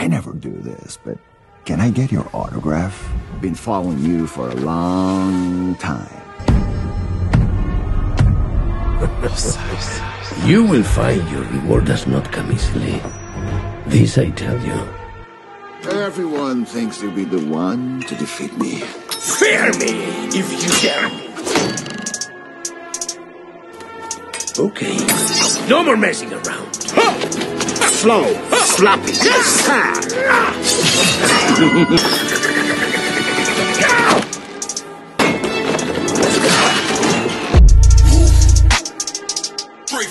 I never do this, but can I get your autograph? Been following you for a long time. you will find your reward does not come easily. This I tell you. Everyone thinks you'll be the one to defeat me. Fear me if you dare. Okay. No more messing around. Slow, sloppy, Straight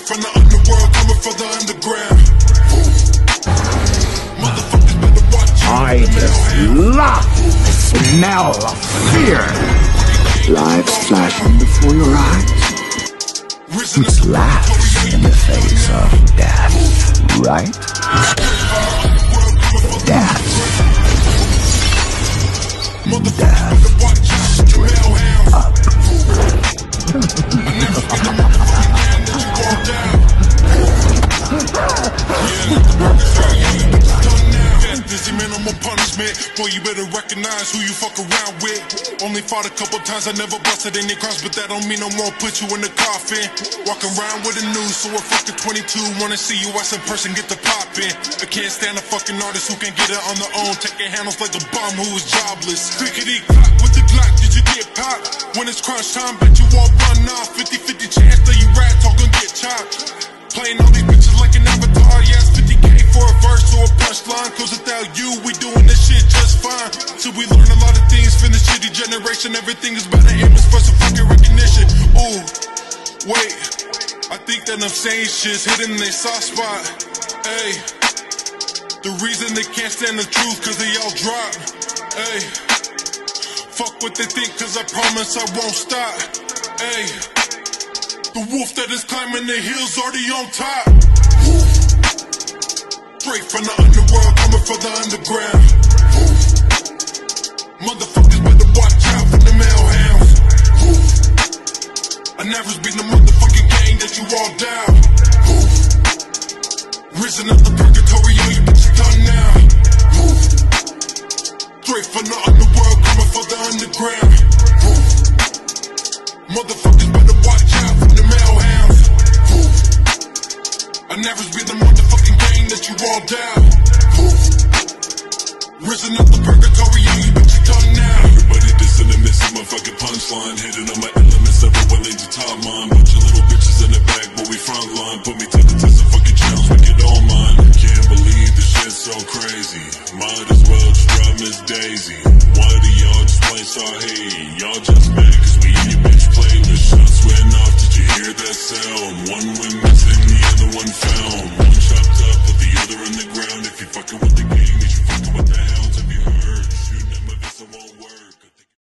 from the underworld, coming from the underground. Motherfuckers better watch. I just love the smell of fear. Lives flashing before your eyes. It's laughs in the face of death, right? Death. Motherfuckers better punishment. Boy, you better recognize who you fuck around with. Only fought a couple times, I never busted any cross, but that don't mean no more. Put you in the coffin. Walk around with a news, so a fucking 22. Wanna see you ass in person, get the poppin'. I can't stand a fucking artist who can get it on their own. Taking handles like a bum who is jobless. Clickety clock with the Glock, did you get popped? When it's crunch time, bet you all run off. 50 50 chance that you rats all gonna get fine. So we learn a lot of things from the shitty generation. Everything is better image for some fucking recognition. Ooh, wait, I think that I'm saying shit's in their soft spot. Hey, the reason they can't stand the truth, cause they all drop. Hey, fuck what they think, cause I promise I won't stop. Hey. The wolf that is climbing the hills already on top. Straight from the underworld, coming from the underground. Never been the motherfucking gang that you all down. Risen up the purgatory, yo, you bitches done now. Straight from the underworld, coming from the underground. Motherfuckers better watch out for the hellhounds. I never been the motherfucking gang that you all down. Risen up the purgatory, yo, you bitches done now. Miss Daisy. Why do y'all just play so? Y'all just